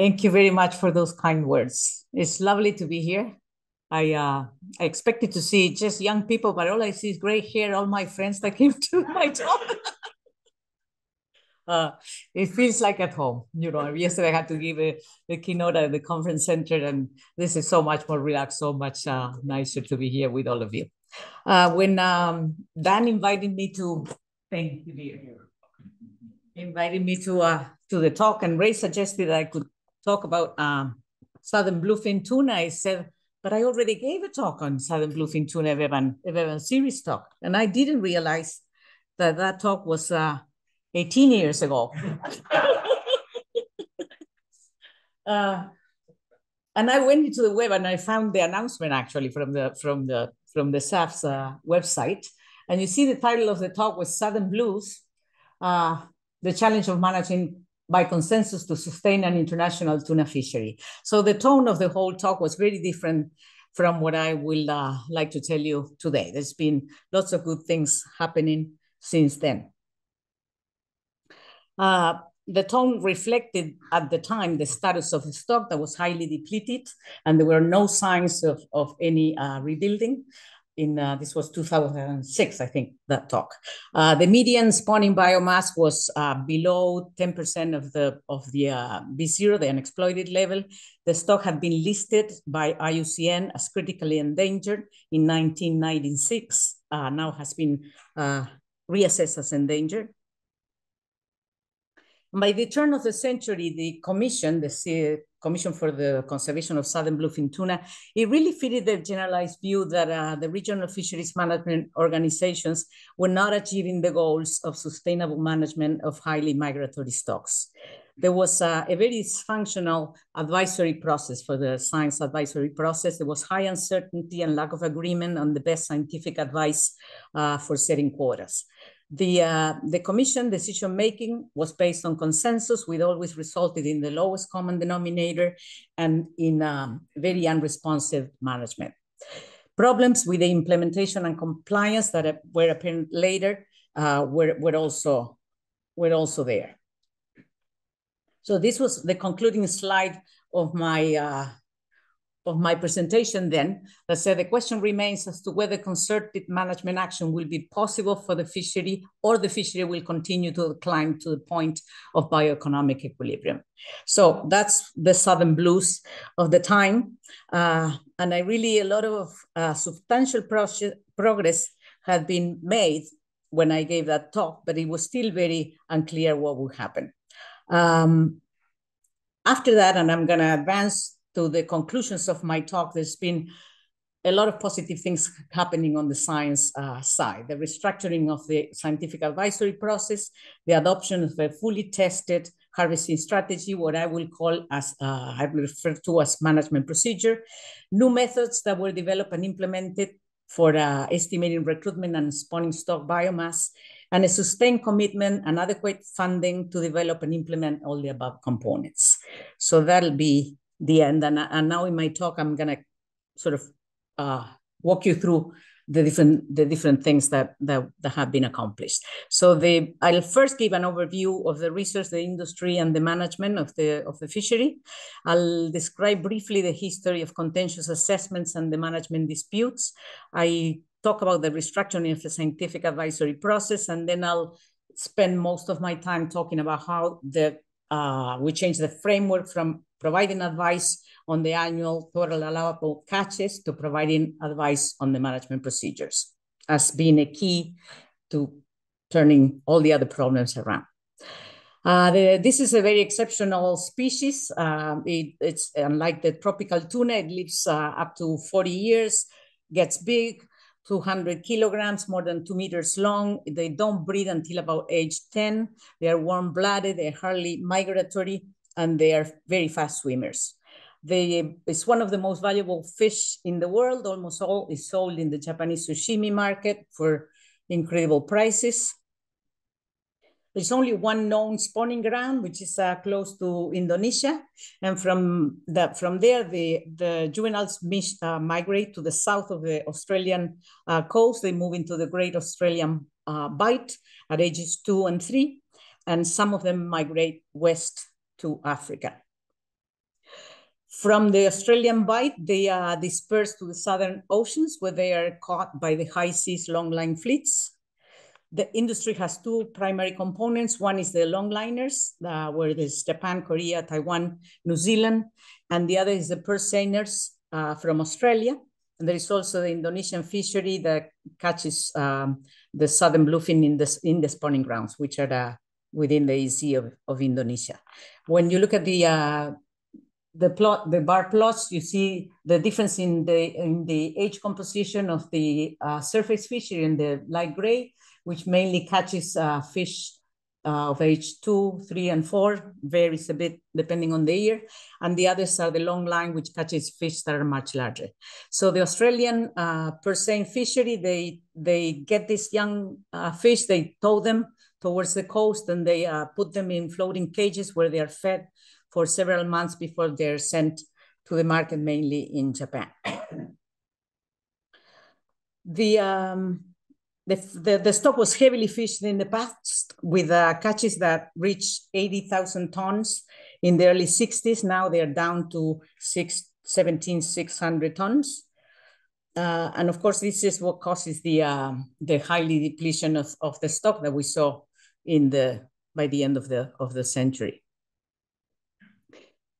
Thank you very much for those kind words. It's lovely to be here. I uh, I expected to see just young people, but all I see is gray hair. All my friends that came to my talk. uh, it feels like at home. You know, yesterday I had to give a, a keynote at the conference center, and this is so much more relaxed, so much uh, nicer to be here with all of you. Uh, when um, Dan invited me to, thank you, dear, invited me to uh, to the talk, and Ray suggested I could talk about um, southern bluefin tuna. I said, but I already gave a talk on southern bluefin tuna Bevan, Bevan series talk, and I didn't realize that that talk was uh, 18 years ago. uh, and I went into the web and I found the announcement actually from the from the from the SAFS uh, website, and you see the title of the talk was Southern Blues, uh, the challenge of managing by consensus to sustain an international tuna fishery. So the tone of the whole talk was very different from what I will uh, like to tell you today. There's been lots of good things happening since then. Uh, the tone reflected at the time the status of the stock that was highly depleted, and there were no signs of, of any uh, rebuilding in uh, this was 2006, I think, that talk. Uh, the median spawning biomass was uh, below 10% of the of the uh, B0, the unexploited level. The stock had been listed by IUCN as critically endangered in 1996. Uh, now has been uh, reassessed as endangered. By the turn of the century, the commission, the Commission for the Conservation of Southern Bluefin Tuna, it really fitted the generalized view that uh, the regional fisheries management organizations were not achieving the goals of sustainable management of highly migratory stocks. There was uh, a very dysfunctional advisory process for the science advisory process. There was high uncertainty and lack of agreement on the best scientific advice uh, for setting quotas. The, uh, the commission decision making was based on consensus, which always resulted in the lowest common denominator and in um, very unresponsive management. Problems with the implementation and compliance that were apparent later uh, were, were, also, were also there. So this was the concluding slide of my uh, of my presentation then that said the question remains as to whether concerted management action will be possible for the fishery or the fishery will continue to climb to the point of bioeconomic equilibrium. So that's the Southern Blues of the time. Uh, and I really, a lot of uh, substantial progress had been made when I gave that talk, but it was still very unclear what would happen. Um, after that, and I'm gonna advance to the conclusions of my talk, there's been a lot of positive things happening on the science uh, side. The restructuring of the scientific advisory process, the adoption of a fully tested harvesting strategy, what I will call as, uh, I refer to as management procedure, new methods that were developed and implemented for uh, estimating recruitment and spawning stock biomass, and a sustained commitment and adequate funding to develop and implement all the above components. So that'll be the end. And, and now in my talk, I'm going to sort of uh, walk you through the different the different things that, that that have been accomplished. So the I'll first give an overview of the research, the industry, and the management of the of the fishery. I'll describe briefly the history of contentious assessments and the management disputes. I talk about the restructuring of the scientific advisory process, and then I'll spend most of my time talking about how the uh, we changed the framework from providing advice on the annual total allowable catches to providing advice on the management procedures as being a key to turning all the other problems around. Uh, the, this is a very exceptional species. Um, it, it's unlike the tropical tuna, it lives uh, up to 40 years, gets big, 200 kilograms, more than two meters long. They don't breed until about age 10. They are warm-blooded, they're hardly migratory, and they are very fast swimmers. They, it's one of the most valuable fish in the world. Almost all is sold in the Japanese sashimi market for incredible prices. There's only one known spawning ground, which is uh, close to Indonesia. And from, the, from there, the, the juveniles uh, migrate to the south of the Australian uh, coast. They move into the Great Australian uh, Bight at ages two and three. And some of them migrate west to Africa. From the Australian bight, they are dispersed to the southern oceans where they are caught by the high seas longline fleets. The industry has two primary components. One is the longliners, uh, where there's Japan, Korea, Taiwan, New Zealand, and the other is the purse seiners uh, from Australia. And there is also the Indonesian fishery that catches um, the southern bluefin in the, in the spawning grounds, which are the, within the EZ of, of Indonesia. When you look at the uh, the plot, the bar plots, you see the difference in the in the age composition of the uh, surface fish in the light gray, which mainly catches uh, fish uh, of age two, three, and four, varies a bit depending on the year. And the others are the long line, which catches fish that are much larger. So the Australian uh, purse seine fishery, they they get these young uh, fish, they tow them towards the coast, and they uh, put them in floating cages where they are fed for several months before they're sent to the market, mainly in Japan. the, um, the, the, the, stock was heavily fished in the past with uh, catches that reached 80,000 tons in the early 60s. Now they're down to six, 17,600 tons. Uh, and of course, this is what causes the uh, the highly depletion of, of the stock that we saw in the by the end of the of the century.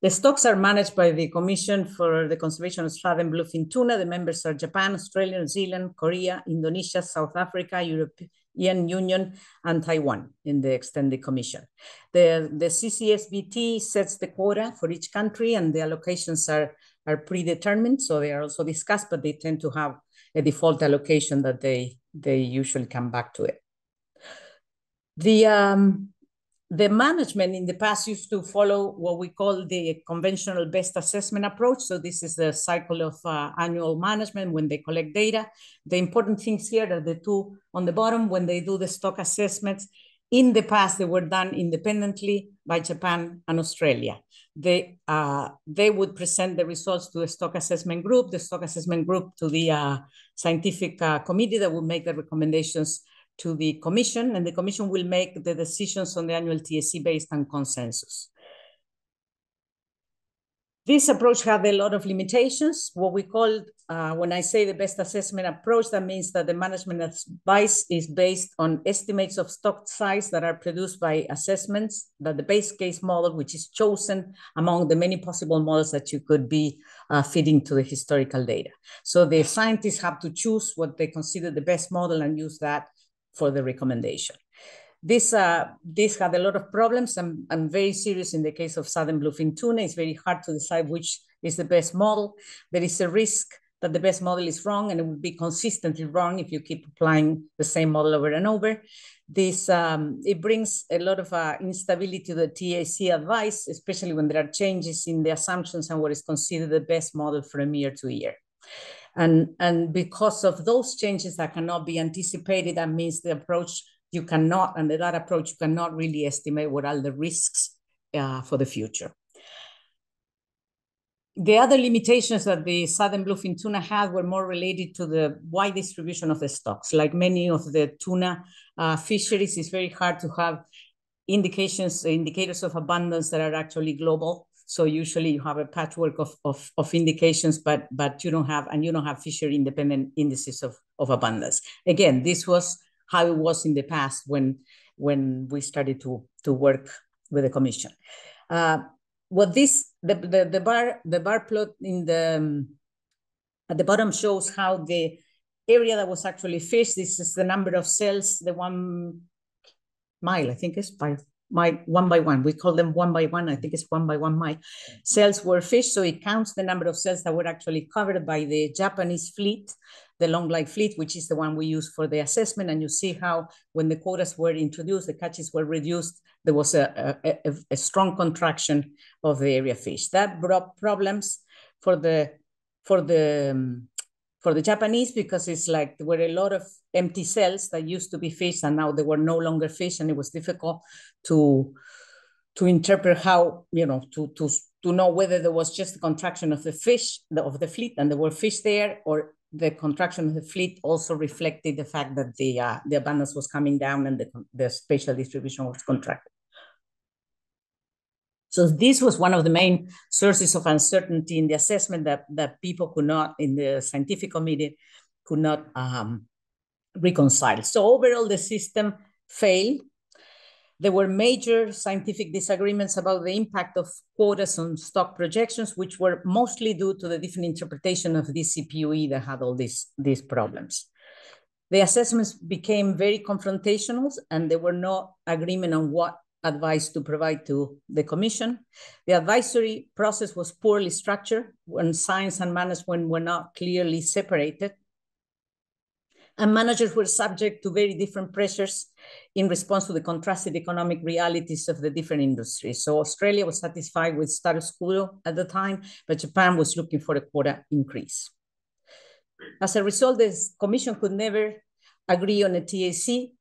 The stocks are managed by the Commission for the Conservation of Southern Bluefin Tuna. The members are Japan, Australia, New Zealand, Korea, Indonesia, South Africa, European Union, and Taiwan in the extended commission. The, the CCSBT sets the quota for each country and the allocations are, are predetermined. So they are also discussed, but they tend to have a default allocation that they, they usually come back to it. The, um, the management in the past used to follow what we call the conventional best assessment approach. So this is the cycle of uh, annual management when they collect data. The important things here are the two on the bottom when they do the stock assessments. In the past, they were done independently by Japan and Australia. They, uh, they would present the results to the stock assessment group, the stock assessment group to the uh, scientific uh, committee that would make the recommendations to the commission, and the commission will make the decisions on the annual TSC based on consensus. This approach had a lot of limitations. What we call, uh, when I say the best assessment approach, that means that the management advice is based on estimates of stock size that are produced by assessments, that the base case model, which is chosen among the many possible models that you could be uh, feeding to the historical data. So the scientists have to choose what they consider the best model and use that for the recommendation. This, uh, this had a lot of problems and, and very serious in the case of southern bluefin tuna. It's very hard to decide which is the best model. There is a risk that the best model is wrong and it would be consistently wrong if you keep applying the same model over and over. This um, it brings a lot of uh, instability to the TAC advice, especially when there are changes in the assumptions and what is considered the best model from year to year. And, and because of those changes that cannot be anticipated, that means the approach you cannot, under that approach, you cannot really estimate what are the risks uh, for the future. The other limitations that the southern bluefin tuna had were more related to the wide distribution of the stocks. Like many of the tuna uh, fisheries, it's very hard to have indications, indicators of abundance that are actually global. So usually you have a patchwork of, of, of indications, but but you don't have and you don't have fishery independent indices of, of abundance. Again, this was how it was in the past when when we started to to work with the commission. Uh, what this the, the the bar the bar plot in the um, at the bottom shows how the area that was actually fished. This is the number of cells, the one mile, I think is by my one by one. We call them one by one. I think it's one by one my cells were fished. So it counts the number of cells that were actually covered by the Japanese fleet, the longline fleet, which is the one we use for the assessment. And you see how when the quotas were introduced, the catches were reduced, there was a, a, a strong contraction of the area fish. That brought problems for the for the um, for the Japanese because it's like there were a lot of empty cells that used to be fish and now they were no longer fish and it was difficult to to interpret how you know to to to know whether there was just a contraction of the fish of the fleet and there were fish there or the contraction of the fleet also reflected the fact that the uh, the abundance was coming down and the, the spatial distribution was contracted. So this was one of the main sources of uncertainty in the assessment that, that people could not, in the scientific committee, could not um, reconcile. So overall, the system failed. There were major scientific disagreements about the impact of quotas on stock projections, which were mostly due to the different interpretation of the CPUE that had all these, these problems. The assessments became very confrontational and there were no agreement on what advice to provide to the commission. The advisory process was poorly structured when science and management were not clearly separated. And managers were subject to very different pressures in response to the contrasted economic realities of the different industries. So Australia was satisfied with status quo at the time, but Japan was looking for a quota increase. As a result, the commission could never agree on a TAC.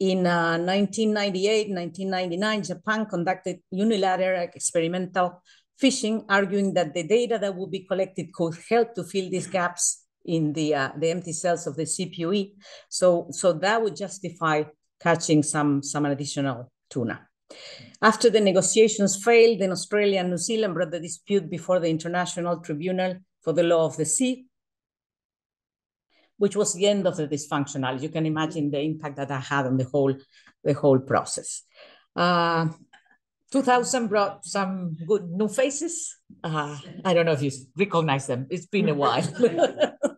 In uh, 1998, 1999, Japan conducted unilateral experimental fishing, arguing that the data that would be collected could help to fill these gaps in the, uh, the empty cells of the CPUE. So, so that would justify catching some, some additional tuna. After the negotiations failed, then Australia and New Zealand brought the dispute before the International Tribunal for the Law of the Sea, which was the end of the dysfunctionality. You can imagine the impact that I had on the whole, the whole process. Uh, 2000 brought some good new faces. Uh, I don't know if you recognize them. It's been a while.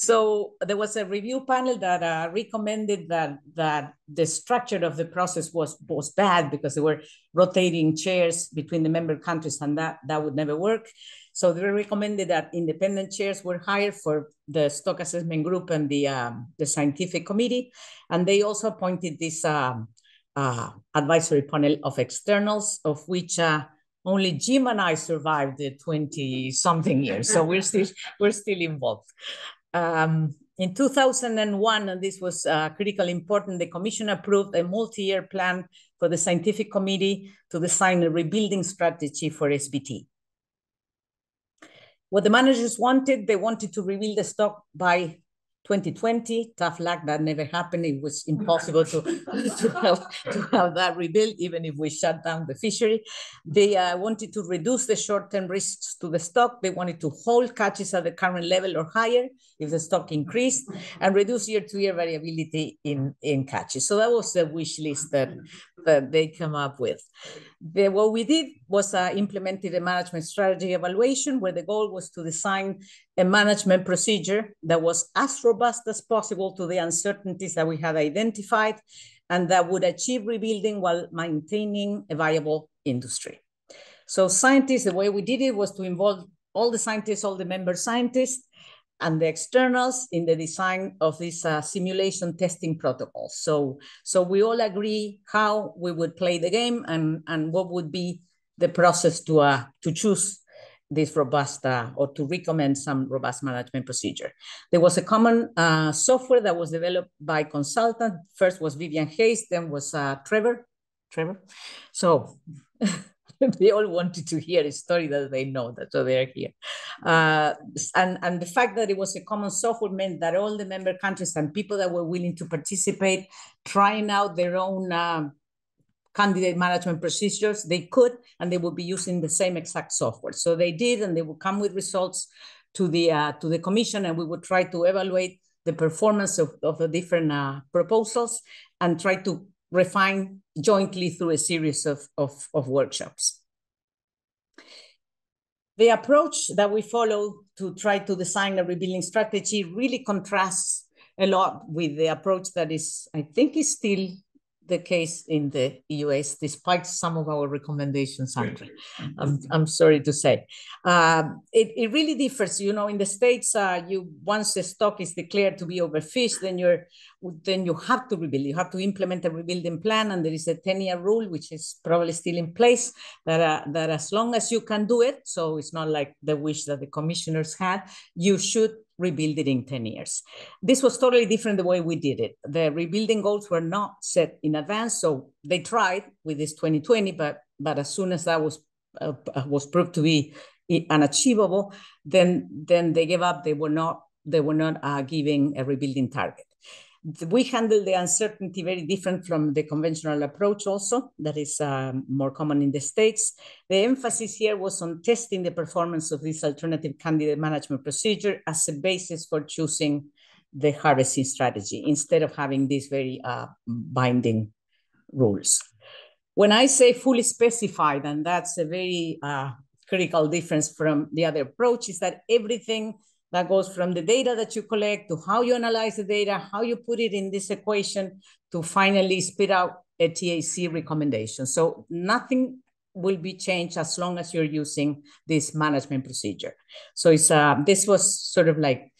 So there was a review panel that uh, recommended that that the structure of the process was was bad because they were rotating chairs between the member countries, and that that would never work. So they recommended that independent chairs were hired for the stock assessment group and the um, the scientific committee, and they also appointed this um, uh, advisory panel of externals, of which. Uh, only Jim and I survived the 20 something years. So we're still we're still involved. Um, in 2001, and this was uh, critically important, the Commission approved a multi-year plan for the Scientific Committee to design a rebuilding strategy for SBT. What the managers wanted, they wanted to rebuild the stock by 2020, tough luck, that never happened. It was impossible to, to, have, to have that rebuilt, even if we shut down the fishery. They uh, wanted to reduce the short-term risks to the stock. They wanted to hold catches at the current level or higher if the stock increased, and reduce year-to-year -year variability in, in catches. So that was the wish list that, that they come up with. The, what we did was uh, implemented a management strategy evaluation where the goal was to design a management procedure that was as robust as possible to the uncertainties that we had identified and that would achieve rebuilding while maintaining a viable industry. So scientists, the way we did it was to involve all the scientists, all the member scientists, and the externals in the design of this uh, simulation testing protocol. So, so we all agree how we would play the game and, and what would be the process to, uh, to choose this robust uh, or to recommend some robust management procedure. There was a common uh, software that was developed by consultant. First was Vivian Haist, then was uh, Trevor. Trevor. So they all wanted to hear a story that they know that so they're here. Uh, and, and the fact that it was a common software meant that all the member countries and people that were willing to participate, trying out their own uh, candidate management procedures, they could, and they would be using the same exact software. So they did, and they would come with results to the uh, to the commission, and we would try to evaluate the performance of, of the different uh, proposals and try to refine jointly through a series of, of, of workshops. The approach that we follow to try to design a rebuilding strategy really contrasts a lot with the approach that is, I think, is still the case in the US, despite some of our recommendations, Andre. I'm, I'm sorry to say. Um, it, it really differs. You know, in the States, uh, you once the stock is declared to be overfished, then you're then you have to rebuild. You have to implement a rebuilding plan, and there is a 10-year rule, which is probably still in place, that, uh, that as long as you can do it, so it's not like the wish that the commissioners had, you should rebuild it in 10 years. This was totally different the way we did it. The rebuilding goals were not set in advance, so they tried with this 2020, but but as soon as that was uh, was proved to be unachievable, then then they gave up. They were not they were not uh, giving a rebuilding target. We handle the uncertainty very different from the conventional approach also, that is um, more common in the States. The emphasis here was on testing the performance of this alternative candidate management procedure as a basis for choosing the harvesting strategy instead of having these very uh, binding rules. When I say fully specified, and that's a very uh, critical difference from the other approach, is that everything that goes from the data that you collect to how you analyze the data, how you put it in this equation to finally spit out a TAC recommendation. So nothing will be changed as long as you're using this management procedure. So it's uh, this was sort of like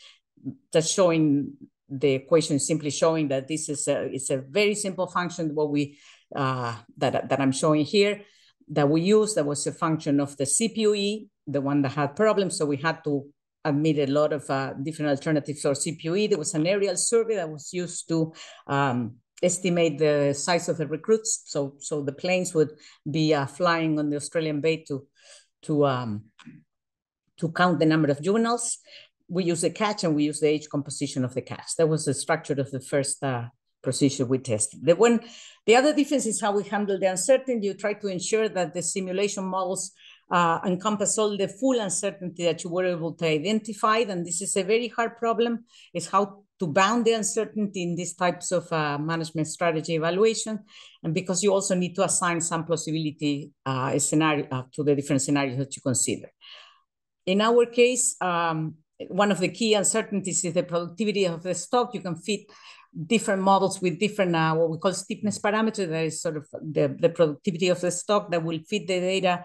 just showing the equation, simply showing that this is a it's a very simple function. What we uh, that that I'm showing here that we use that was a function of the CPUE, the one that had problems. So we had to admit a lot of uh, different alternatives for CPUE. There was an aerial survey that was used to um, estimate the size of the recruits. So, so the planes would be uh, flying on the Australian Bay to, to, um, to count the number of juveniles. We use the catch and we use the age composition of the catch. That was the structure of the first uh, procedure we tested. The one, the other difference is how we handle the uncertainty. You try to ensure that the simulation models uh, encompass all the full uncertainty that you were able to identify. And this is a very hard problem, is how to bound the uncertainty in these types of uh, management strategy evaluation. And because you also need to assign some plausibility uh, scenario uh, to the different scenarios that you consider. In our case, um, one of the key uncertainties is the productivity of the stock. You can fit different models with different uh, what we call steepness parameters. That is sort of the, the productivity of the stock that will fit the data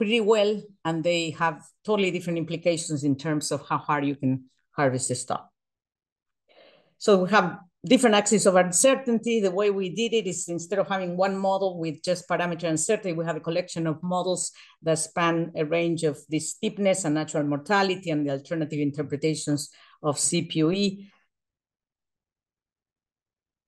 pretty well, and they have totally different implications in terms of how hard you can harvest the stock. So we have different axes of uncertainty. The way we did it is instead of having one model with just parameter uncertainty, we have a collection of models that span a range of the steepness and natural mortality and the alternative interpretations of CPUE.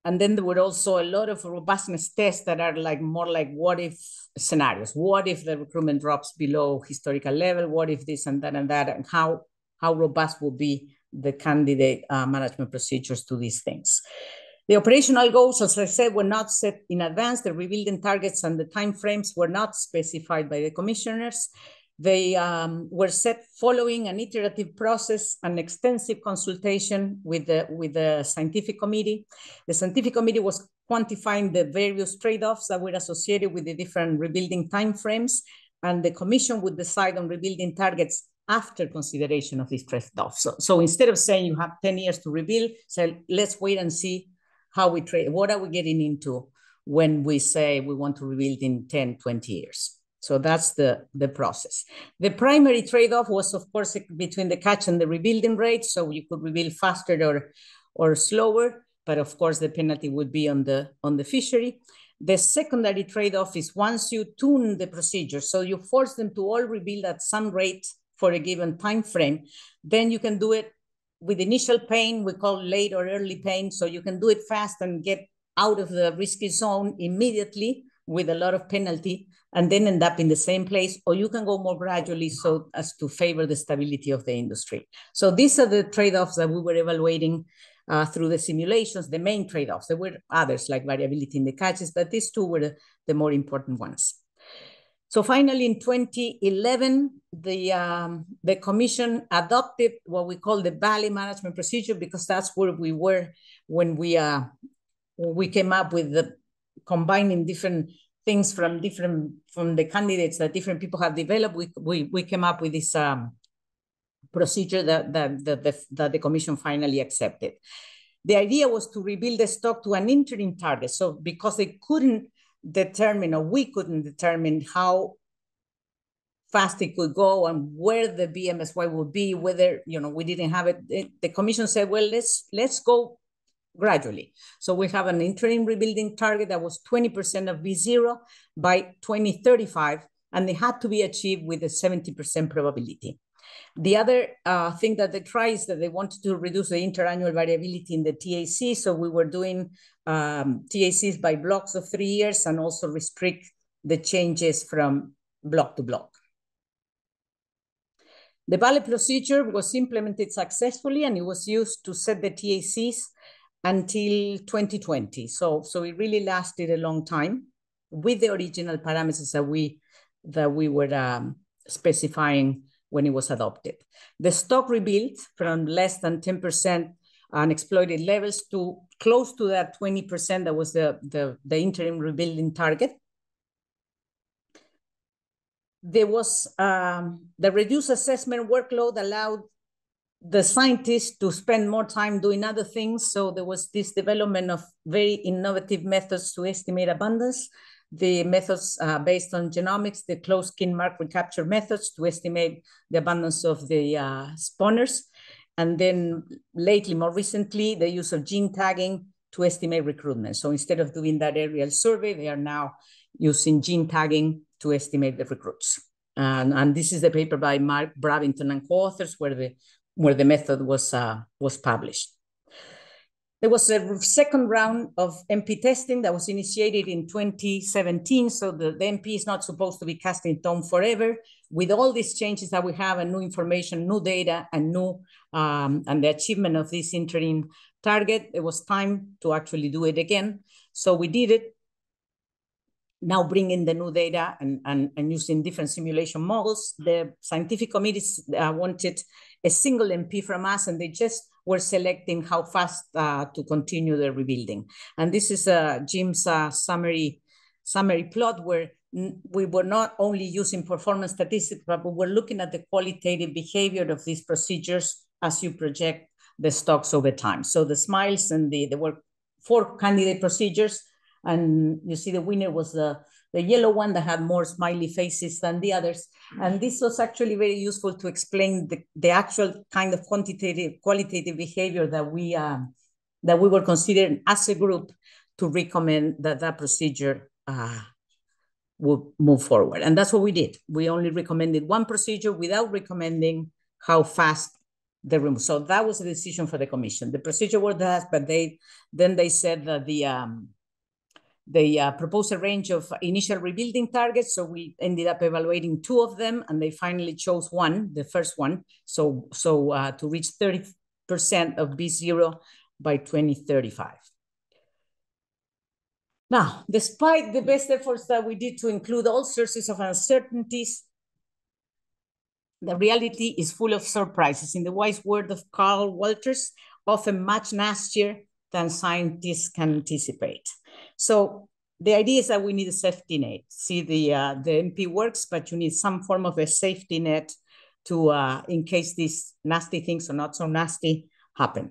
And then there were also a lot of robustness tests that are like more like what if scenarios. What if the recruitment drops below historical level? What if this and that and that? And how, how robust will be the candidate uh, management procedures to these things. The operational goals, as I said, were not set in advance. The rebuilding targets and the timeframes were not specified by the commissioners. They um, were set following an iterative process and extensive consultation with the, with the scientific committee. The scientific committee was quantifying the various trade-offs that were associated with the different rebuilding timeframes, and the commission would decide on rebuilding targets after consideration of these trade-offs. So, so instead of saying you have 10 years to rebuild, say, let's wait and see how we trade, what are we getting into when we say we want to rebuild in 10, 20 years. So that's the, the process. The primary trade-off was, of course, between the catch and the rebuilding rate. So you could rebuild faster or, or slower, but of course the penalty would be on the, on the fishery. The secondary trade-off is once you tune the procedure, so you force them to all rebuild at some rate for a given time frame, then you can do it with initial pain, we call late or early pain. So you can do it fast and get out of the risky zone immediately with a lot of penalty and then end up in the same place, or you can go more gradually so as to favor the stability of the industry. So these are the trade-offs that we were evaluating uh, through the simulations, the main trade-offs. There were others like variability in the catches, but these two were the, more important ones. So finally, in 2011, the, um, the commission adopted what we call the Bali Management Procedure because that's where we were when we, uh, we came up with the combining different things from different from the candidates that different people have developed, we we, we came up with this um, procedure that, that, that, the, that the commission finally accepted. The idea was to rebuild the stock to an interim target. So because they couldn't determine, or we couldn't determine how fast it could go and where the BMSY would be, whether, you know, we didn't have it. The commission said, well, let's, let's go gradually. So we have an interim rebuilding target that was 20% of B0 by 2035, and they had to be achieved with a 70% probability. The other uh, thing that they tried is that they wanted to reduce the interannual variability in the TAC. So we were doing um, TACs by blocks of three years and also restrict the changes from block to block. The Bali procedure was implemented successfully and it was used to set the TACs until 2020. So, so it really lasted a long time with the original parameters that we that we were um, specifying when it was adopted. The stock rebuilt from less than 10% unexploited levels to close to that 20% that was the, the, the interim rebuilding target. There was um, the reduced assessment workload allowed the scientists to spend more time doing other things. So there was this development of very innovative methods to estimate abundance. The methods uh, based on genomics, the close-kin mark recapture methods to estimate the abundance of the uh, spawners. And then lately, more recently, the use of gene tagging to estimate recruitment. So instead of doing that aerial survey, they are now using gene tagging to estimate the recruits. And, and this is the paper by Mark Bravington and co-authors where the where the method was, uh, was published. There was a second round of MP testing that was initiated in 2017. So the, the MP is not supposed to be cast in stone forever. With all these changes that we have and new information, new data, and new um, and the achievement of this interim target, it was time to actually do it again. So we did it now bringing the new data and, and, and using different simulation models. The scientific committees uh, wanted a single MP from us, and they just were selecting how fast uh, to continue the rebuilding. And this is uh, Jim's uh, summary summary plot where we were not only using performance statistics, but we were looking at the qualitative behavior of these procedures as you project the stocks over time. So the smiles and the there were four candidate procedures, and you see the winner was the the yellow one that had more smiley faces than the others. And this was actually very useful to explain the, the actual kind of quantitative, qualitative behavior that we, uh, that we were considering as a group to recommend that that procedure uh, would move forward. And that's what we did. We only recommended one procedure without recommending how fast the room. So that was a decision for the commission. The procedure was that, but they then they said that the um, they uh, proposed a range of initial rebuilding targets. So we ended up evaluating two of them, and they finally chose one, the first one. So, so uh, to reach 30% of B0 by 2035. Now, despite the best efforts that we did to include all sources of uncertainties, the reality is full of surprises. In the wise word of Carl Walters, often much nastier than scientists can anticipate. So the idea is that we need a safety net. See, the uh, the MP works, but you need some form of a safety net to uh, in case these nasty things or not so nasty happen.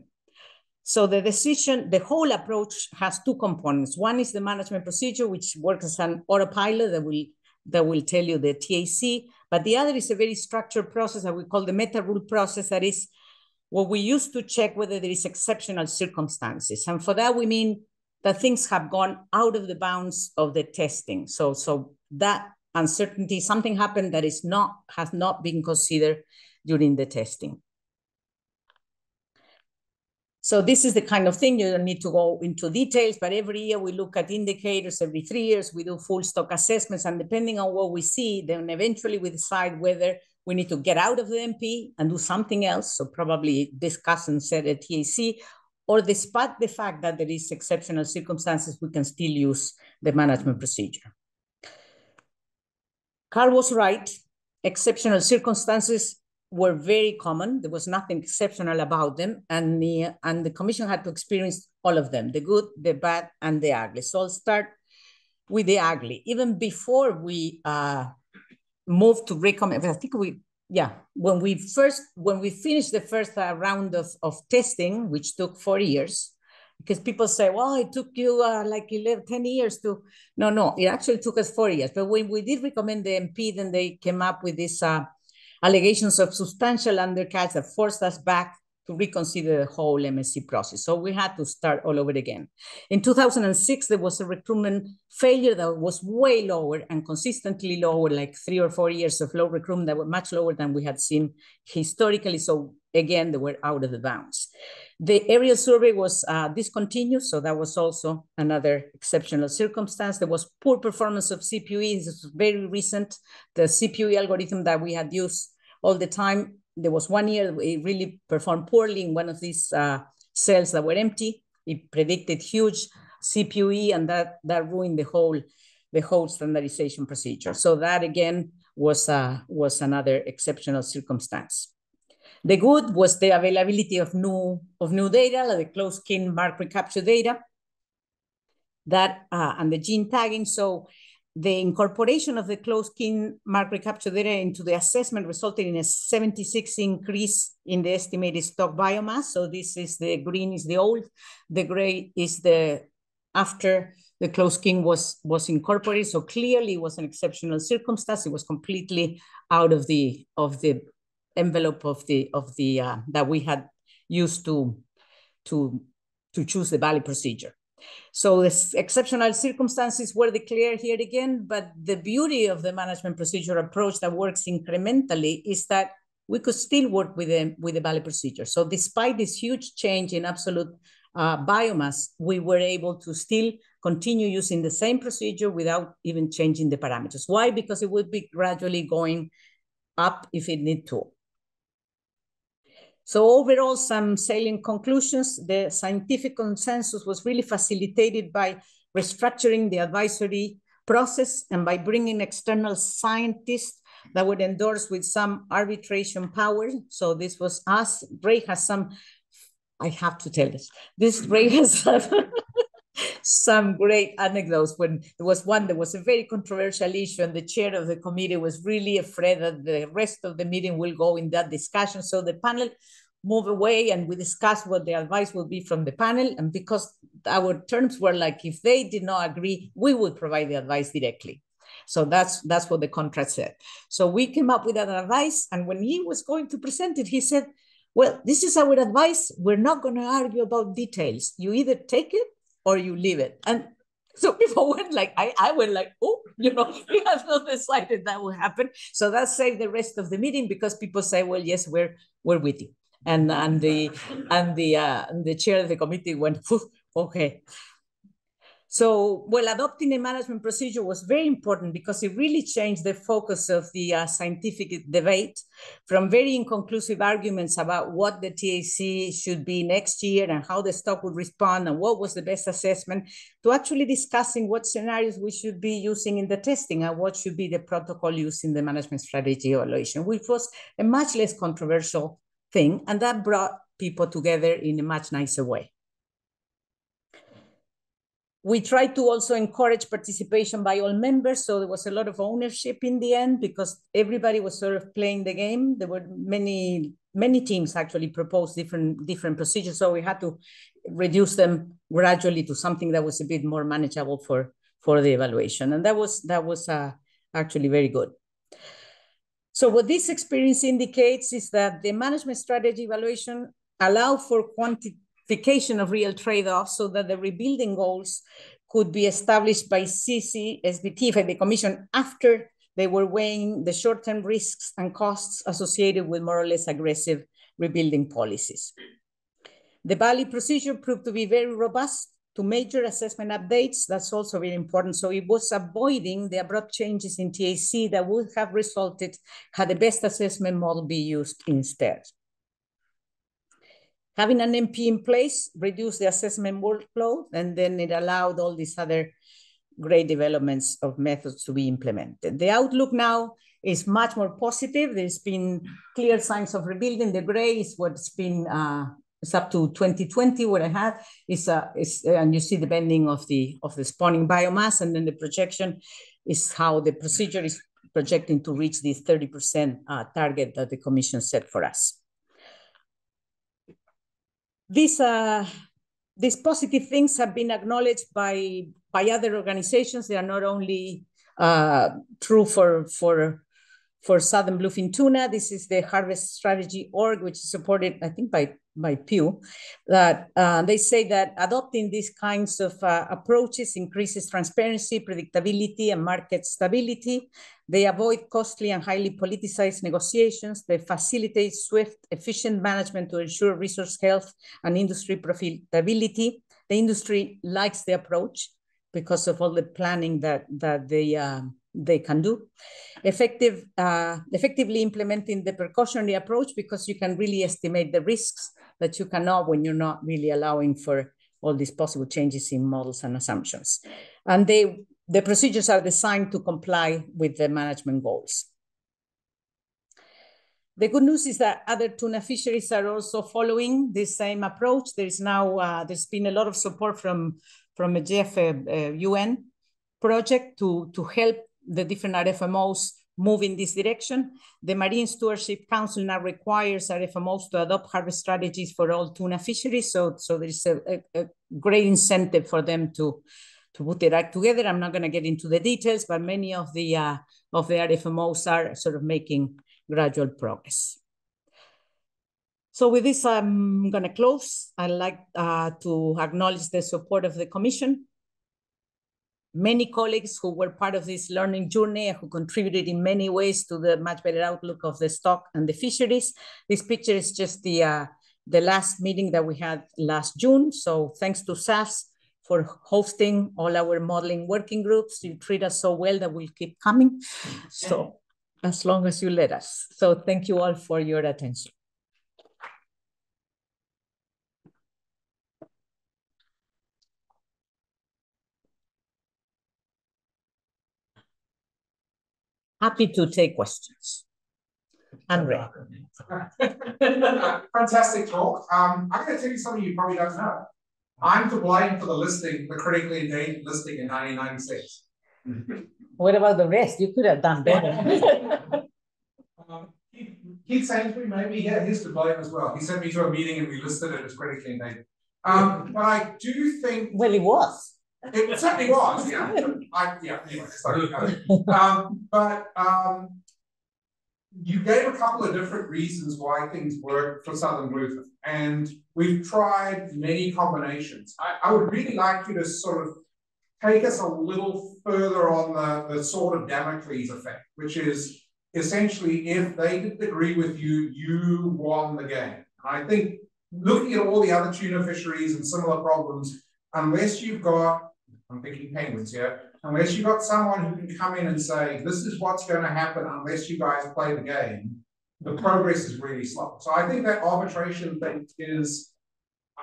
So the decision, the whole approach has two components. One is the management procedure, which works as an autopilot that will that will tell you the TAC, but the other is a very structured process that we call the meta rule process that is what we use to check whether there is exceptional circumstances. And for that, we mean that things have gone out of the bounds of the testing. So, so that uncertainty, something happened that is not has not been considered during the testing. So this is the kind of thing you don't need to go into details, but every year we look at indicators, every three years we do full stock assessments, and depending on what we see, then eventually we decide whether we need to get out of the MP and do something else. So probably discuss and set a TAC, or despite the fact that there is exceptional circumstances, we can still use the management procedure. Carl was right. Exceptional circumstances were very common. There was nothing exceptional about them. And the, and the commission had to experience all of them, the good, the bad, and the ugly. So I'll start with the ugly. Even before we uh, moved to recommend, I think we yeah, when we first when we finished the first uh, round of, of testing, which took four years, because people say, well, it took you uh, like 11, 10 years to, no, no, it actually took us four years. But when we did recommend the MP, then they came up with these uh, allegations of substantial undercuts that forced us back to reconsider the whole MSE process. So we had to start all over again. In 2006, there was a recruitment failure that was way lower and consistently lower, like three or four years of low recruitment that were much lower than we had seen historically. So again, they were out of the bounds. The aerial survey was uh, discontinued, so that was also another exceptional circumstance. There was poor performance of CPUE. This was very recent. The CPUE algorithm that we had used all the time there was one year it really performed poorly in one of these uh, cells that were empty, it predicted huge CPUE, and that, that ruined the whole, the whole standardization procedure. So that, again, was, uh, was another exceptional circumstance. The good was the availability of new, of new data, like the close-kin mark recapture data, that uh, and the gene tagging. So the incorporation of the close-kin mark recapture data into the assessment resulted in a 76 increase in the estimated stock biomass. So this is the green is the old, the gray is the after the close-kin was was incorporated. So clearly it was an exceptional circumstance. It was completely out of the of the envelope of the of the uh, that we had used to to to choose the Bali procedure. So exceptional circumstances were declared here again, but the beauty of the management procedure approach that works incrementally is that we could still work with the, with the Bali procedure. So despite this huge change in absolute uh, biomass, we were able to still continue using the same procedure without even changing the parameters. Why? Because it would be gradually going up if it need to. So overall, some salient conclusions. The scientific consensus was really facilitated by restructuring the advisory process and by bringing external scientists that would endorse with some arbitration power. So this was us. Ray has some, I have to tell this, this Ray has some great anecdotes when there was one that was a very controversial issue and the chair of the committee was really afraid that the rest of the meeting will go in that discussion. So the panel moved away and we discussed what the advice would be from the panel. And because our terms were like, if they did not agree, we would provide the advice directly. So that's that's what the contract said. So we came up with that advice. And when he was going to present it, he said, well, this is our advice. We're not going to argue about details. You either take it or you leave it. And so people went like, I, I went like, oh, you know, we have not decided that will happen. So that saved the rest of the meeting because people say, well, yes, we're we're with you. And and the and the uh, the chair of the committee went, okay, so, well, adopting a management procedure was very important because it really changed the focus of the uh, scientific debate from very inconclusive arguments about what the TAC should be next year and how the stock would respond and what was the best assessment to actually discussing what scenarios we should be using in the testing and what should be the protocol used in the management strategy evaluation, which was a much less controversial thing. And that brought people together in a much nicer way we tried to also encourage participation by all members. So there was a lot of ownership in the end because everybody was sort of playing the game. There were many, many teams actually proposed different, different procedures. So we had to reduce them gradually to something that was a bit more manageable for, for the evaluation. And that was, that was uh, actually very good. So what this experience indicates is that the management strategy evaluation allow for quantity of real trade-offs so that the rebuilding goals could be established by CCSBT, by the Commission, after they were weighing the short-term risks and costs associated with more or less aggressive rebuilding policies. The Bali procedure proved to be very robust to major assessment updates. That's also very important. So it was avoiding the abrupt changes in TAC that would have resulted had the best assessment model be used instead. Having an MP in place reduced the assessment workload, and then it allowed all these other great developments of methods to be implemented. The outlook now is much more positive. There's been clear signs of rebuilding. The gray is what's been uh, it's up to 2020 what I had is uh, is and you see the bending of the of the spawning biomass and then the projection is how the procedure is projecting to reach the 30% uh, target that the commission set for us these uh, these positive things have been acknowledged by by other organizations. They are not only uh, true for for for southern bluefin tuna. This is the Harvest Strategy Org, which is supported, I think, by by Pew. That uh, they say that adopting these kinds of uh, approaches increases transparency, predictability, and market stability. They avoid costly and highly politicized negotiations. They facilitate swift, efficient management to ensure resource health and industry profitability. The industry likes the approach because of all the planning that, that they, uh, they can do. Effective, uh, effectively implementing the precautionary approach because you can really estimate the risks that you cannot when you're not really allowing for, all these possible changes in models and assumptions. And they, the procedures are designed to comply with the management goals. The good news is that other tuna fisheries are also following this same approach. There is now, uh, there's been a lot of support from, from a GF uh, UN project to, to help the different RFMOs move in this direction. The Marine Stewardship Council now requires RFMOs to adopt harvest strategies for all tuna fisheries. So, so there's a, a, a great incentive for them to, to put their act together. I'm not going to get into the details, but many of the uh, of the RFMOs are sort of making gradual progress. So with this, I'm going to close. I'd like uh, to acknowledge the support of the Commission many colleagues who were part of this learning journey and who contributed in many ways to the much better outlook of the stock and the fisheries. This picture is just the, uh, the last meeting that we had last June. So thanks to SAFS for hosting all our modeling working groups. You treat us so well that we'll keep coming. So as long as you let us. So thank you all for your attention. Happy to take questions. Andre. Fantastic talk. Um, I'm going to tell you something you probably don't know. I'm to blame for the listing, the critically endangered listing in 1996. what about the rest? You could have done better. um, Keith, Sainsbury, maybe, yeah, he's to blame as well. He sent me to a meeting and we listed it as critically endangered. Um, but I do think. Well, it was. It certainly was, yeah. I, yeah, anyway, um, but um, you gave a couple of different reasons why things work for Southern Bluefin, and we've tried many combinations. I, I would really like you to sort of take us a little further on the, the sort of Damocles effect, which is essentially if they didn't agree with you, you won the game. I think looking at all the other tuna fisheries and similar problems, unless you've got I'm thinking penguins here, unless you've got someone who can come in and say, this is what's going to happen unless you guys play the game, the progress is really slow. So I think that arbitration thing is,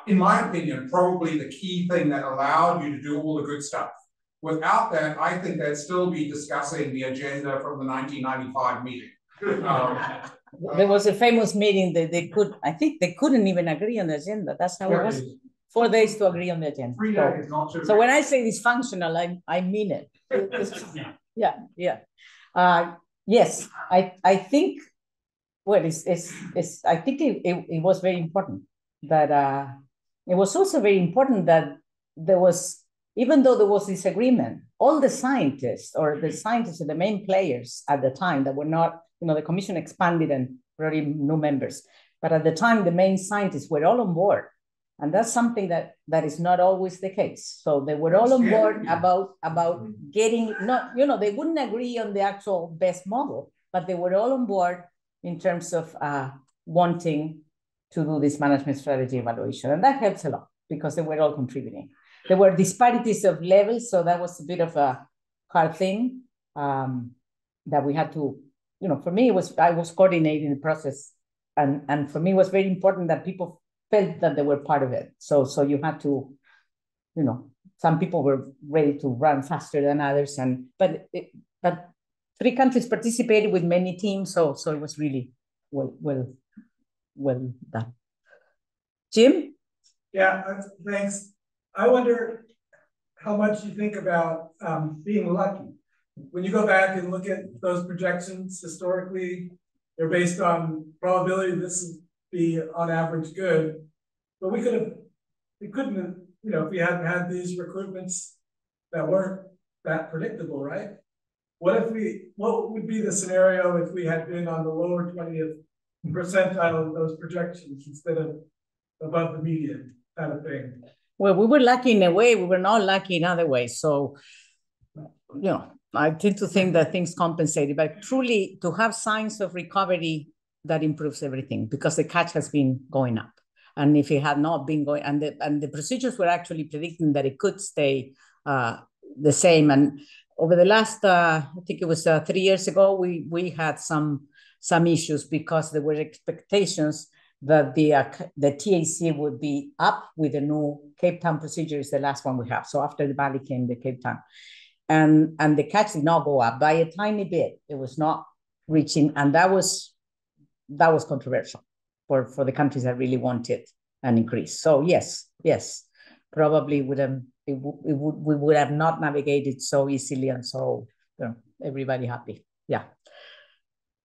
in my opinion, probably the key thing that allowed you to do all the good stuff. Without that, I think they'd still be discussing the agenda from the 1995 meeting. Um, there was a famous meeting that they could, I think they couldn't even agree on the agenda. That's how it was four days to agree on the agenda. Three days, so, not two. So when I say dysfunctional, I I mean it. yeah, yeah. Uh, yes, I I think. Well, it's it's, it's I think it, it, it was very important that uh, it was also very important that there was even though there was disagreement, all the scientists or the scientists and the main players at the time that were not, you know, the commission expanded and brought in new members. But at the time, the main scientists were all on board and that's something that that is not always the case. So they were all on board about about mm-hmm. getting not you know they wouldn't agree on the actual best model but they were all on board in terms of uh, wanting to do this management strategy evaluation. And that helps a lot because they were all contributing. There were disparities of levels so that was a bit of a hard thing um, that we had to you know for me it was i was coordinating the process. And and for me it was very important that people felt that they were part of it. So so you had to, you know, some people were ready to run faster than others, and but it, but three countries participated with many teams, so so it was really well well well done. Jim. Yeah, uh, thanks. I wonder how much you think about um, being lucky. When you go back and look at those projections historically, they're based on probability this is be on average good. But we could have, we couldn't have, you know, if we hadn't had these recruitments that weren't that predictable, right? What if we, what would be the scenario if we had been on the lower 20th percentile of those projections instead of above the median kind of thing? Well, we were lucky in a way, we were not lucky in other ways. So, you know, I tend to think that things compensated, but truly to have signs of recovery that improves everything because the catch has been going up. And if it had not been going, and the, and the procedures were actually predicting that it could stay uh, the same. And over the last, uh, I think it was uh, three years ago, we we had some some issues because there were expectations that the uh, the TAC would be up with the new Cape Town procedure is the last one we have. So after the Bali came the Cape Town, and and the catch did not go up by a tiny bit. It was not reaching, and that was that was controversial for for the countries that really wanted an increase. So yes, yes, probably would have it, it would we would have not navigated so easily and so you know, everybody happy. Yeah.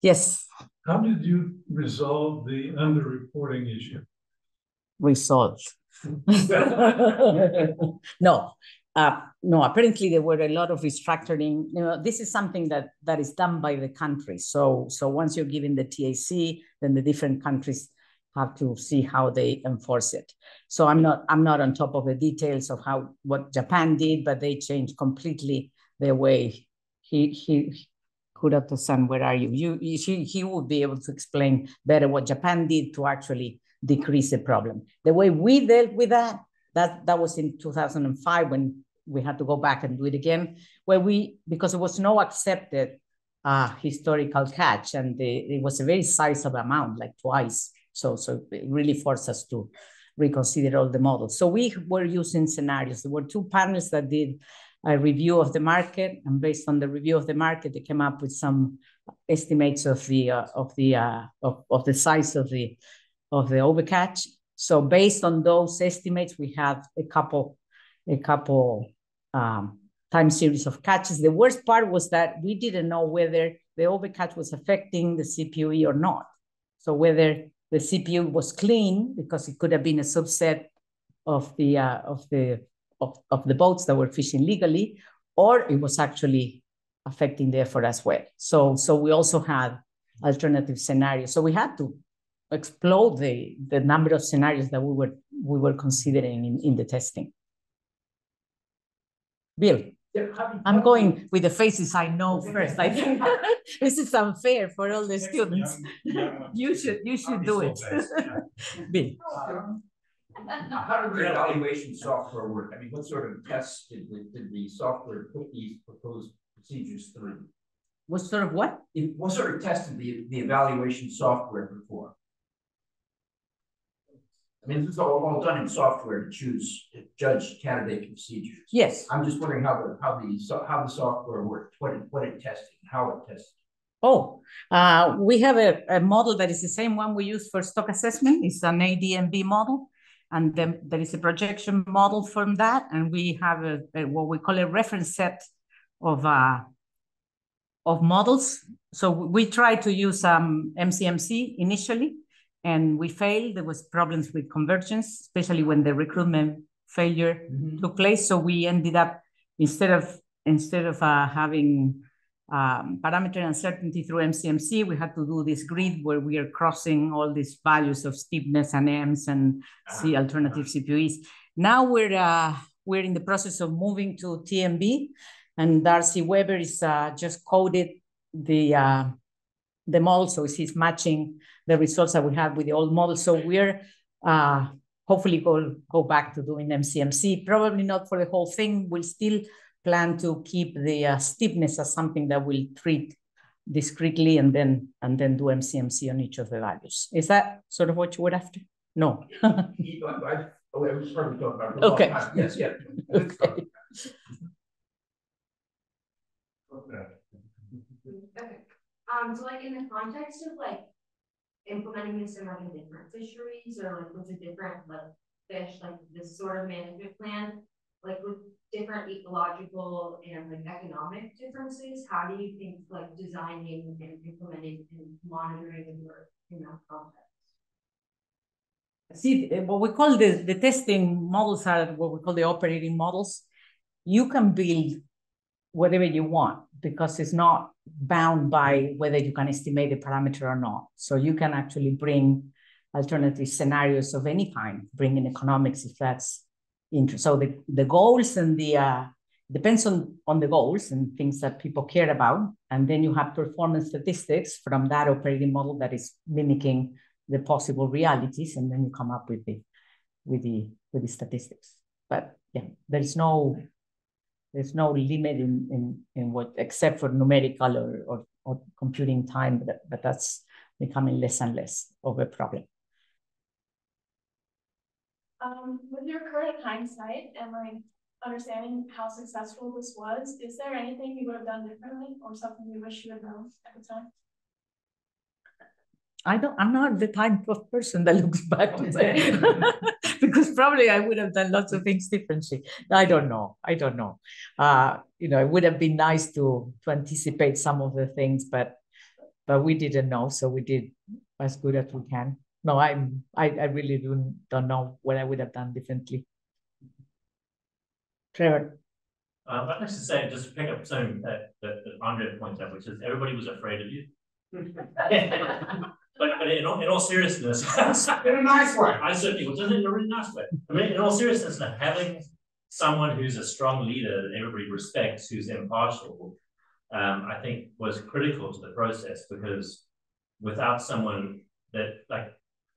Yes. How did you resolve the underreporting issue? Resolved. no, uh, no. Apparently, there were a lot of restructuring. You know, this is something that that is done by the country. So, so once you're given the TAC, then the different countries have to see how they enforce it. So I'm not I'm not on top of the details of how what Japan did, but they changed completely their way. He he Kurato-san, where are you? You, you he, he would be able to explain better what Japan did to actually decrease the problem. The way we dealt with that, that that was in 2005 when we had to go back and do it again, where we because it was no accepted uh, historical catch, and the, it was a very sizable amount, like twice. So so it really forced us to reconsider all the models. So we were using scenarios. There were two panels that did a review of the market, and based on the review of the market, they came up with some estimates of the uh, of the uh, of, of the size of the of the overcatch. So based on those estimates, we have a couple a couple um, time series of catches. The worst part was that we didn't know whether the overcatch was affecting the CPUE or not. So whether the CPUE was clean because it could have been a subset of the uh, of the of, of the boats that were fishing legally, or it was actually affecting the effort as well. So, so we also had alternative scenarios. So we had to explode the, the number of scenarios that we were we were considering in, in the testing. Bill, I'm going with the faces I know first. I think this is unfair for all the students. You should you should do it. Bill. How did the evaluation software work? I mean, what sort of tests did the, did the software put these proposed procedures through? What sort of what? In, what sort of test did the, the evaluation software perform? I mean, this is all, all done in software to choose, to judge candidate procedures. Yes. I'm just wondering how the, how the, so how the software worked, what it, what it tested, how it tested. Oh, uh, we have a, a model that is the same one we use for stock assessment. It's an ADMB model. And then there is a projection model from that. And we have a, a what we call a reference set of, uh, of models. So we try to use um, MCMC initially, and we failed. There was problems with convergence, especially when the recruitment failure mm -hmm. took place. So we ended up, instead of, instead of uh, having um, parameter uncertainty through MCMC, we had to do this grid where we are crossing all these values of steepness and M's and C alternative CPUEs. Now we're uh, we're in the process of moving to TMB, and Darcy Webber is uh, just coded the uh, the model, so he's matching the results that we had with the old model. So we're uh, hopefully go go back to doing MCMC. Probably not for the whole thing. We'll still plan to keep the uh, steepness as something that we'll treat discretely and then and then do MCMC on each of the values. Is that sort of what you were after? No. okay. Yes, yeah. okay. Um, so like in the context of like implementing this in like different fisheries or like with a different like fish, like this sort of management plan, like with different ecological and like economic differences, how do you think like designing and implementing and monitoring work in that context? See, what we call the, the testing models are what we call the operating models. You can build whatever you want because it's not bound by whether you can estimate the parameter or not. So you can actually bring alternative scenarios of any kind, bring in economics if that's so the, the goals and the uh, depends on, on the goals and things that people care about. And then you have performance statistics from that operating model that is mimicking the possible realities. And then you come up with the with the with the statistics. But yeah, there's no there's no limit in, in, in what, except for numerical or, or, or computing time, but, but that's becoming less and less of a problem. Um, with your current hindsight and like understanding how successful this was, is there anything you would have done differently or something you wish you had known at the time? I don't, I'm not the type of person that looks back to say, because probably I would have done lots of things differently. I don't know. I don't know. Uh, you know, it would have been nice to to anticipate some of the things, but but we didn't know, so we did as good as we can. No, I'm I, I really don't don't know what I would have done differently. Trevor. Um, I'd like to say, just to pick up something that, that, that Andre pointed out, which is everybody was afraid of you. But, but in all, in all seriousness, In a nice way. I certainly was in a really nice way. I mean, in all seriousness, like, having someone who's a strong leader that everybody respects, who's impartial, um, I think was critical to the process because without someone that, like,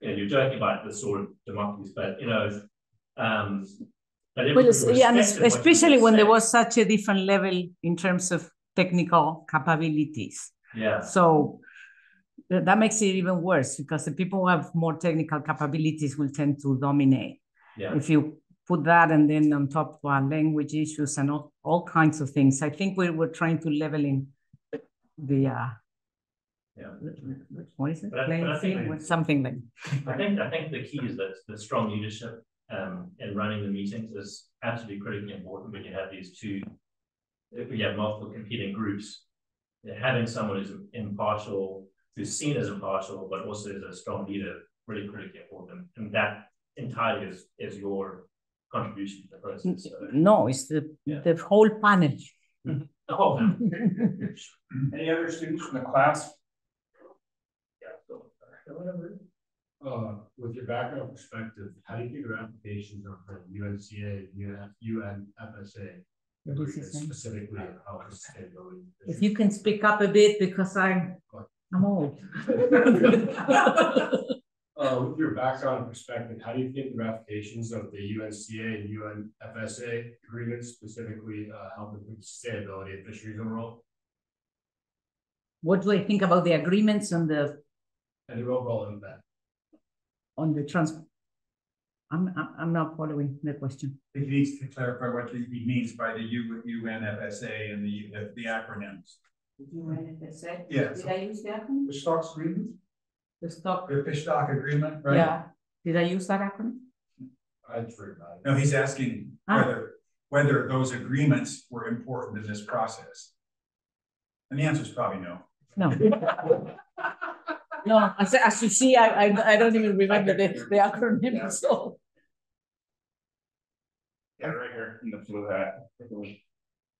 you know, you're joking about the sort of democracy, but you know, um, that Well, everybody it's- yeah, and respected what especially when there was such a different level in terms of technical capabilities. Yeah, So th- that makes it even worse because the people who have more technical capabilities will tend to dominate. yeah. If you put that and then on top uh, language issues and all, all kinds of things, I think we were trying to level in the uh, Yeah. what is it? But I- but think something like I think, I think the key is that the strong leadership um in running the meetings is absolutely critically important when you have these two. If you have multiple competing groups, having someone who's impartial, who's seen as impartial, but also is a strong leader, really critically important. And that entirely is is your contribution to the process. So, no, it's the Yeah. the whole panel. oh, Any other students from the class? Yeah, uh, with your background perspective, how do you think your applications are for UNCA, UN, UNFSA? What is his name? Specifically, how sustainability. If you can speak up a bit because I'm I'm old. Uh, with your background and perspective, how do you think the applications of the UNCA and UNFSA agreements specifically, uh, help with sustainability of fisheries overall? What do I think about the agreements and the And their overall impact? on the trans? I'm I'm I'm not following the question. He needs to clarify what he means by the U, UNFSA and the, the- the acronyms. Yes. Did I use that acronym? The stocks agreement? The stock, The fish stock agreement, right? yeah. Did I use that acronym? I just read about it. No, he's asking Ah. whether, whether those agreements were important in this process. And the answer is probably no. No. No, as, as you see, I, I, I don't even remember the, the acronym, so. Yeah, right here in the blue hat.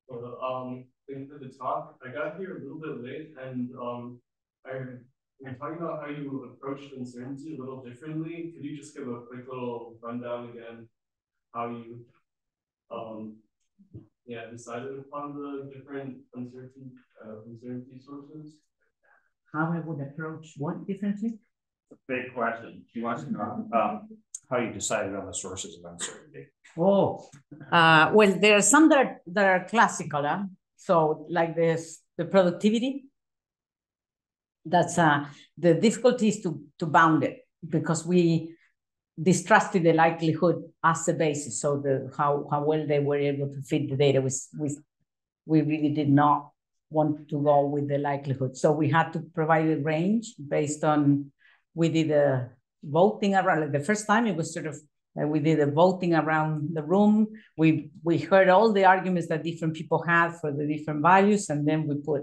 Well, um, thank you for the talk. I got here a little bit late and, um, I, you're talking about how you approach uncertainty a little differently. Could you just give a quick little rundown again? How you, um, yeah, decided upon the different uncertainty, uh, uncertainty sources? How I would approach what differently? Big question. He wants to know, um, how you decided on the sources of uncertainty. Oh, uh, well, there are some that are, that are classical, huh? So like this, the productivity. That's uh, the difficulty is to, to bound it because we distrusted the likelihood as a basis. So the, how, how well they were able to fit the data was, we, we really did not want to go with the likelihood. So we had to provide a range based on, we did a voting around, like the first time it was sort of Uh, we did a voting around the room. We we heard all the arguments that different people had for the different values, and then we put,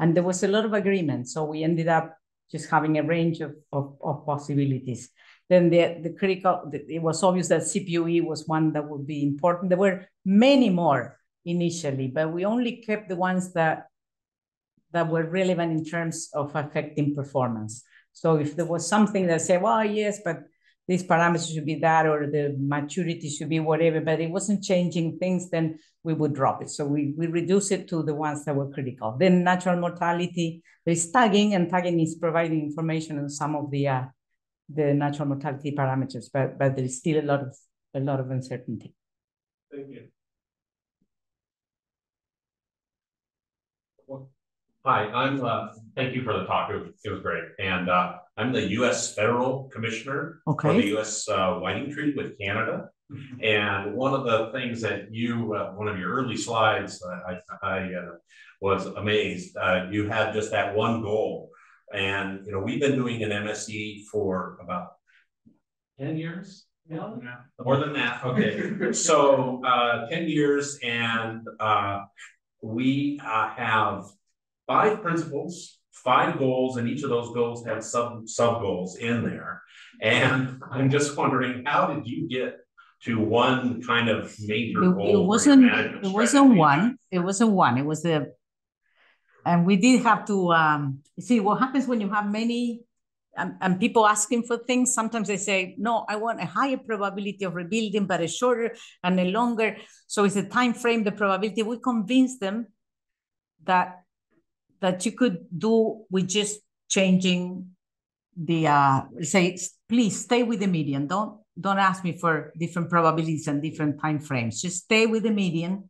and there was a lot of agreement. So we ended up just having a range of of, of possibilities. Then the the critical, it was obvious that CPUE was one that would be important. There were many more initially, but we only kept the ones that that were relevant in terms of affecting performance. So if there was something that said, well, yes, but these parameters should be that, or the maturity should be whatever, but it wasn't changing things, then we would drop it. So we, we reduce it to the ones that were critical. Then natural mortality, there's tagging, and tagging is providing information on some of the uh, the natural mortality parameters, but but there is still a lot of a lot of uncertainty. Thank you. Hi, I'm, uh, thank you for the talk. It was, it was great. And, uh, I'm the US Federal Commissioner for the US uh, Whiting Treaty with Canada. And one of the things that you, uh, one of your early slides, uh, I, I uh, was amazed. Uh, you had just that one goal. And, you know, we've been doing an MSE for about 10 years. Yeah, more than that. Okay. So, uh, 10 years and, uh, we, uh, have five principles, five goals, and each of those goals have sub, sub goals in there. And I'm just wondering, how did you get to one kind of major It, goal? it wasn't, it wasn't one, it wasn't one, it was a, and we did have to, um, see, what happens when you have many, and, and people asking for things, sometimes they say, no, I want a higher probability of rebuilding, but a shorter and a longer. So it's a time frame, the probability. We convinced them that that you could do with just changing the uh say please stay with the median. Don't don't ask me for different probabilities and different time frames. Just stay with the median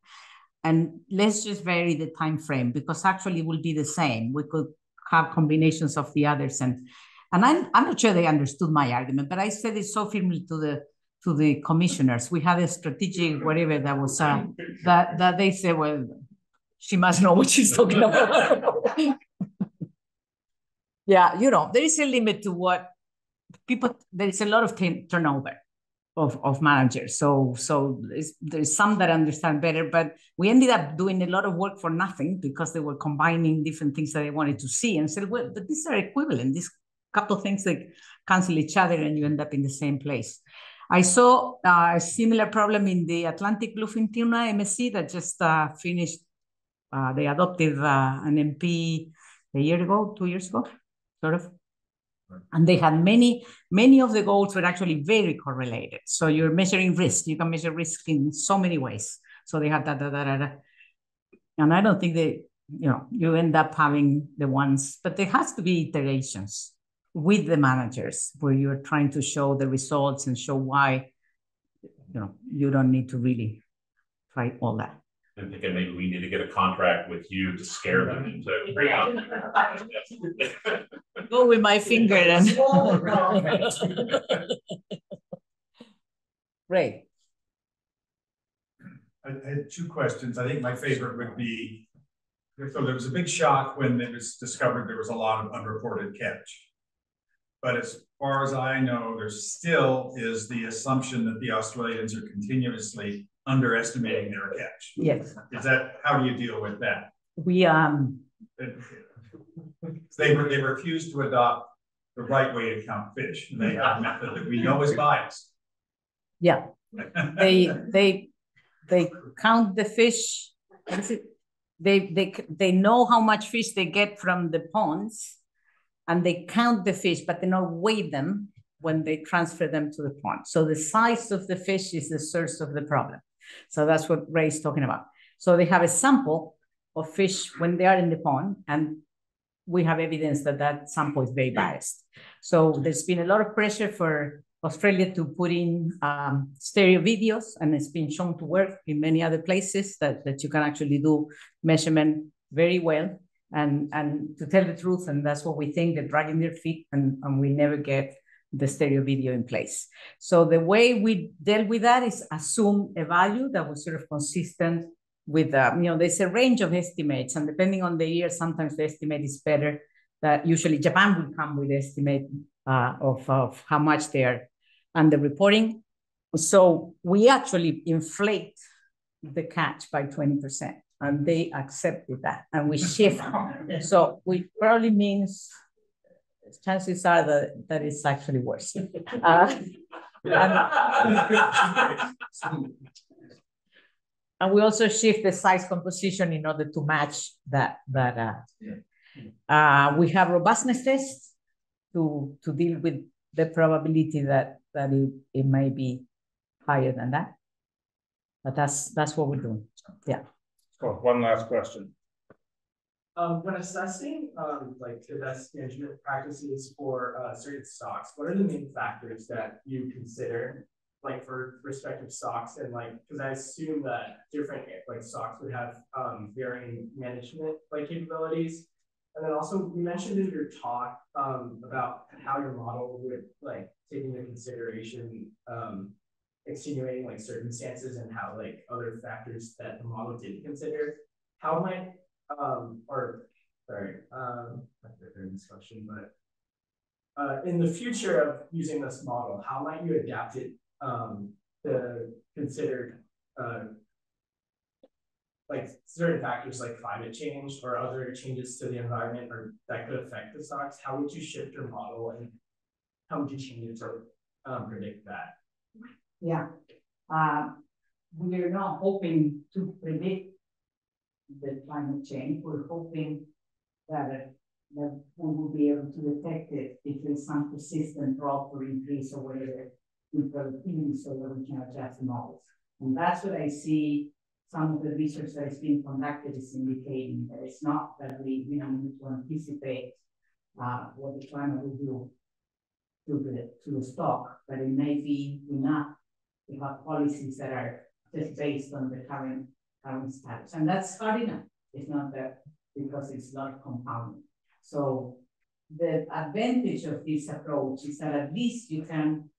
and let's just vary the time frame because actually it will be the same. We could have combinations of the others and and i'm, I'm not sure they understood my argument but i said it so firmly to the to the commissioners. We had a strategic whatever that was uh, that that they said well she must know what she's talking about. Yeah you know there is a limit to what people there is a lot of t- turnover of, of managers. So so there's, some that understand better but we ended up doing a lot of work for nothing because they were combining different things that they wanted to see and said well but these are equivalent. These couple of things that cancel each other and you end up in the same place. I saw uh, a similar problem in the Atlantic Bluefin Tuna MSE that just uh, finished. Uh, they adopted uh, an MP a year ago, two years ago, sort of. And they had many, many of the goals were actually very correlated. So you're measuring risk. You can measure risk in so many ways. So they had that, that, that, that. And I don't think they, you know, you end up having the ones, but there has to be iterations with the managers where you're trying to show the results and show why you know you don't need to really try all that I'm thinking maybe we need to get a contract with you to scare them into. go with my finger and great I, I had two questions. I think my favorite would be, so there was a big shock when it was discovered there was a lot of unreported catch. But as far as I know, there still is the assumption that the Australians are continuously underestimating their catch. yes Is that, how do you deal with that? we um They they refuse to adopt the right way to count fish. and They have a method that we know is biased. yeah they they they count the fish what is it? they they they know how much fish they get from the ponds and they count the fish but they don't weigh them when they transfer them to the pond so the size of the fish is the source of the problem so that's what ray is talking about so they have a sample of fish when they are in the pond and we have evidence that that sample is very biased so there's been a lot of pressure for Australia to put in um, stereo videos, and it's been shown to work in many other places that, that you can actually do measurement very well. And, and to tell the truth, and that's what we think, they're dragging their feet, and, and we never get the stereo video in place. So the way we dealt with that is assume a value that was sort of consistent with, uh, you know, there's a range of estimates, and depending on the year, sometimes the estimate is better. That usually Japan will come with estimate uh, of, of how much they are underreporting. So we actually inflate the catch by 20%, and they accepted that, and we shift. so we probably means chances are that, that it's actually worse. Uh, and, and we also shift the size composition in order to match that. that uh, uh, we have robustness tests to, to deal with the probability that, that it, it may be higher than that. But that's that's what we're doing. Yeah. Cool. One last question. Um, when assessing, um, like the best management practices for, uh, certain stocks, what are the main factors that you consider? Like for respective stocks and like, cause I assume that different like stocks would have, um, varying management like capabilities. And then also, you mentioned in your talk, um, about how your model would like take into consideration, um, extenuating like circumstances and how like other factors that the model didn't consider. How might, um, or, sorry, um, not the third discussion, but uh, in the future of using this model, how might you adapt it, um, to consider, uh, like certain factors like climate change or other changes to the environment or that could affect the stocks, how would you shift your model and how would you change it to um, predict that? Yeah, uh, we're not hoping to predict the climate change. We're hoping that, that we will be able to detect it if there's some persistent drop or increase or whatever in productivity so that we can adjust the models. And that's what I see some of the research that is being conducted is indicating that it's not that we, we don't need to anticipate uh, what the climate will do to the to the stock, but it may be enough to have policies that are just based on the current current status. And that's hard enough. It's not that because it's not compounding. So the advantage of this approach is that at least you can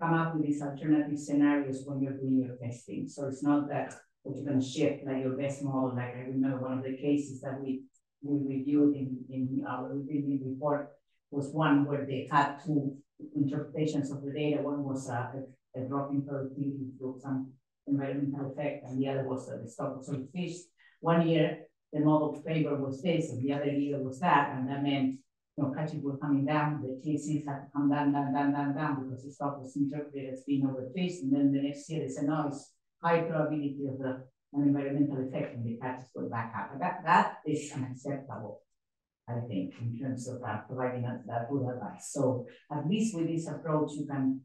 come up with these alternative scenarios when you're doing your testing. So it's not that oh, you're going to shift like your best model. Like I remember one of the cases that we we reviewed in, in our review report was one where they had two interpretations of the data. One was a, a, a drop in productivity through some environmental effect, and the other was that the stock was fish. One year, the model favor was this, and the other year was that, and that meant you know, catches were coming down, the TCs had to come down, down, down, down, down, because the stock was interpreted as being overfished, and then the next year they said, no, it's high probability of the an environmental effect and the catches go back up. That, that is unacceptable, I think, in terms of uh, providing us that good advice. So at least with this approach, you can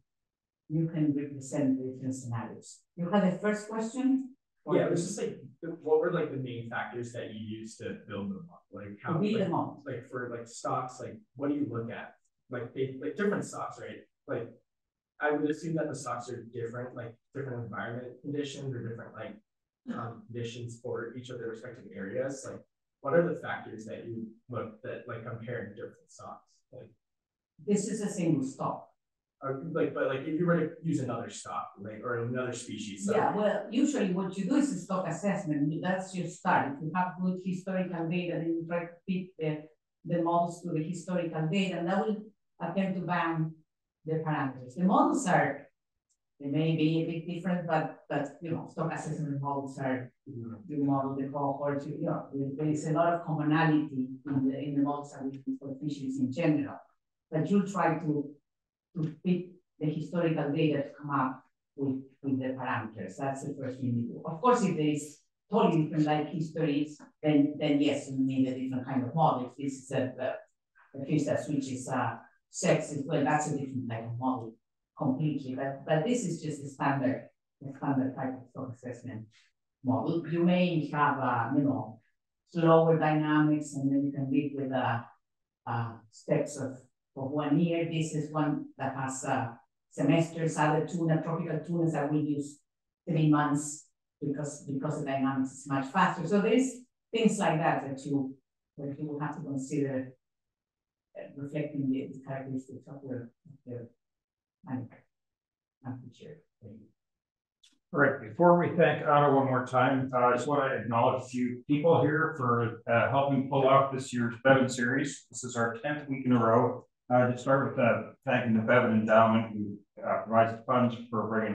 you can represent the different scenarios. You had the first question? Yeah, it was just like, what were like the main factors that you used to build the model? Like how, build like, the model. like for like stocks, like what do you look at? Like they, like different stocks, right? Like I would assume that the stocks are different, like different environment conditions or different like um, conditions for each of the respective areas. Like, what are the factors that you look that like comparing different stocks? Like, this is a single stock. Or, like, but like if you were to use another stock, like or another species. So. Yeah, well, usually what you do is a stock assessment. That's your start. If you have good historical data, then you try to fit the, the models to the historical data, and that will attempt to bound the parameters. The models are they may be a bit different, but but you know, stock assessment models are mm-hmm. you model the cohorts. You know, there is a lot of commonality in the in the models that we use for fisheries in general. But you try to to fit the historical data to come up with with the parameters. That's the first thing you do. Of course, if there is totally different like histories, then then yes, you need a different kind of model. If this is a, a, a fish that switches uh, sexes, well, that's a different type of model completely, but, but this is just a standard, a standard type of stock assessment model. You may have, uh, you know, slower dynamics and then you can live with uh, uh, steps of, of one year. This is one that has uh, semesters, other tuna, tropical tunas that will use three months because, because the dynamics is much faster. So there's things like that that you, that you will have to consider uh, reflecting the, the characteristics of your, of your. All right, before we thank Ana one more time, uh, I just want to acknowledge a few people here for uh, helping pull off this year's Bevan series. This is our 10th week in a row. Uh, to start with uh, thanking the Bevan Endowment who uh, provides funds for bringing